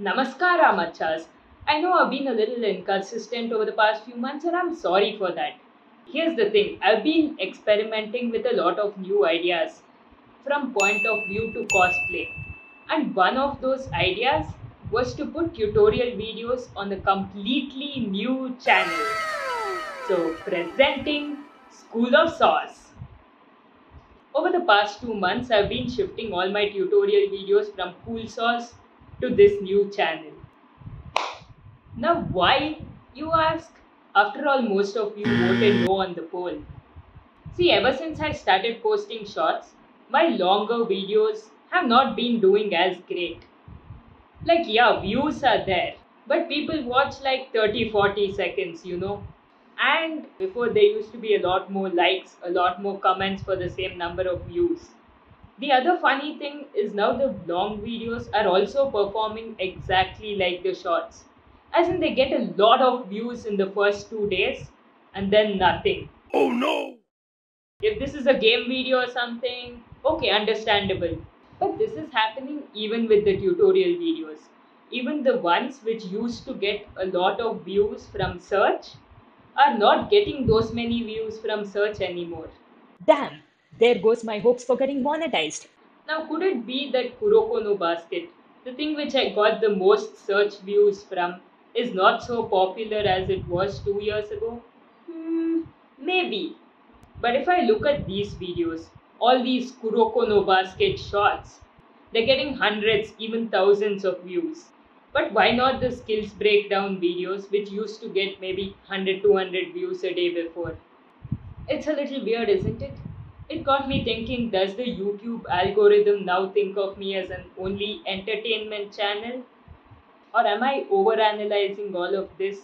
Namaskara, Machas. I know I've been a little inconsistent over the past few months and I'm sorry for that. Here's the thing I've been experimenting with a lot of new ideas from point of view to cosplay. And one of those ideas was to put tutorial videos on a completely new channel. So, presenting Skool of Sauce. Over the past two months, I've been shifting all my tutorial videos from Cool Sauce to this new channel. Now, why, you ask? After all, most of you voted no on the poll. See, ever since I started posting shorts, my longer videos have not been doing as great. Like, yeah, views are there, but people watch like 30 40 seconds, you know. And before there used to be a lot more likes, a lot more comments for the same number of views. The other funny thing is now the long videos are also performing exactly like the shorts. As in, they get a lot of views in the first two days and then nothing. Oh no! If this is a game video or something, okay, understandable. But this is happening even with the tutorial videos. Even the ones which used to get a lot of views from search are not getting those many views from search anymore. Damn, there goes my hopes for getting monetized. Now, could it be that Kuroko no Basket, the thing which I got the most search views from, is not so popular as it was two years ago? Hmm, maybe. But if I look at these videos, all these Kuroko no Basket shots, they're getting hundreds, even thousands of views. But why not the skills breakdown videos which used to get maybe 100 200 views a day before? It's a little weird, isn't it? It got me thinking does the YouTube algorithm now think of me as an only entertainment channel? Or am I overanalyzing all of this?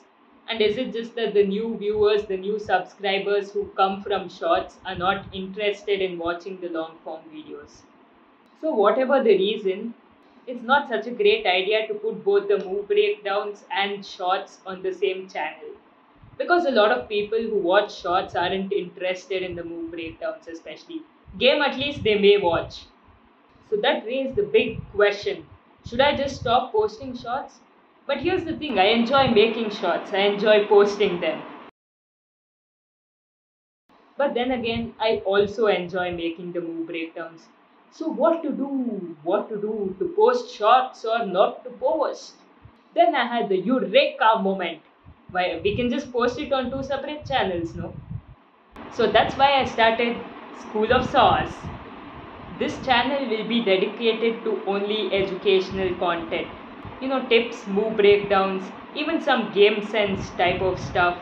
And is it just that the new viewers, the new subscribers who come from shorts are not interested in watching the long form videos? So, whatever the reason, it's not such a great idea to put both the move breakdowns and shorts on the same channel because a lot of people who watch shorts aren't interested in the move breakdowns especially game at least they may watch so that raised the big question should i just stop posting shorts but here's the thing i enjoy making shorts i enjoy posting them but then again i also enjoy making the move breakdowns so, what to do? What to do to post shorts or not to post? Then I had the eureka moment. We can just post it on two separate channels, no? So that's why I started Skool of Sauce. This channel will be dedicated to only educational content. You know, tips, move breakdowns, even some game sense type of stuff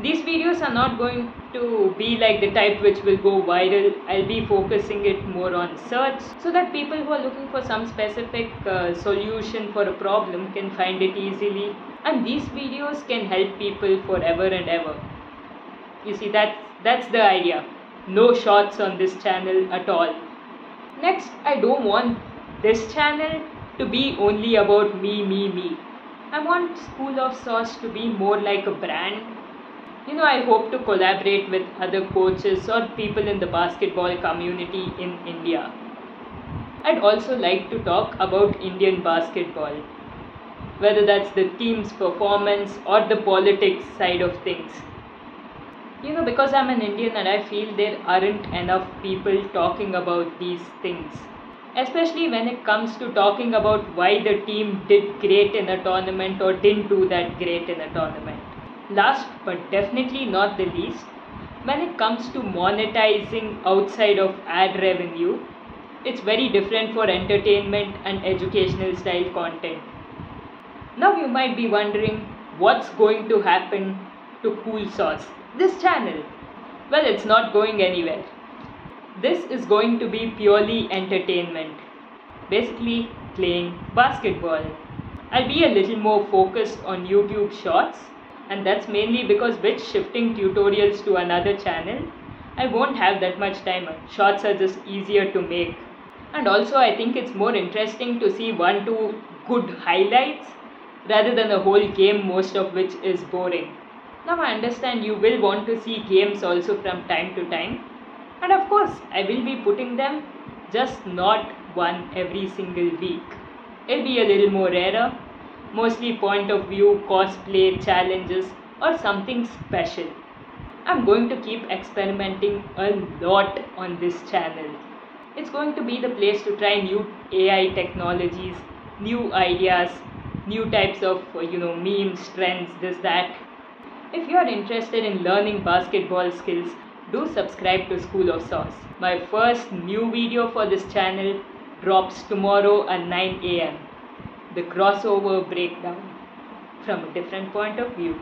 these videos are not going to be like the type which will go viral. I'll be focusing it more on search so that people who are looking for some specific uh, solution for a problem can find it easily. And these videos can help people forever and ever. You see, that's, that's the idea. No shorts on this channel at all. Next, I don't want this channel to be only about me, me, me. I want Skool of Sauce to be more like a brand you know, I hope to collaborate with other coaches or people in the basketball community in India. I'd also like to talk about Indian basketball, whether that's the team's performance or the politics side of things. You know, because I'm an Indian and I feel there aren't enough people talking about these things. Especially when it comes to talking about why the team did great in a tournament or didn't do that great in a tournament Last but definitely not the least, when it comes to monetizing outside of ad revenue, it's very different for entertainment and educational style content. Now you might be wondering what's going to happen to Cool Sauce, this channel. Well, it's not going anywhere. This is going to be purely entertainment, basically playing basketball. I'll be a little more focused on YouTube shorts and that's mainly because with shifting tutorials to another channel I won't have that much time shorts are just easier to make and also I think it's more interesting to see one two good highlights rather than a whole game most of which is boring now I understand you will want to see games also from time to time and of course I will be putting them just not one every single week it'll be a little more rarer mostly point of view, cosplay, challenges, or something special. I'm going to keep experimenting a lot on this channel. It's going to be the place to try new AI technologies, new ideas, new types of uh, you know memes, trends, this that. If you are interested in learning basketball skills, do subscribe to Skool of Sauce. My first new video for this channel drops tomorrow at 9 am. The crossover breakdown from a different point of view.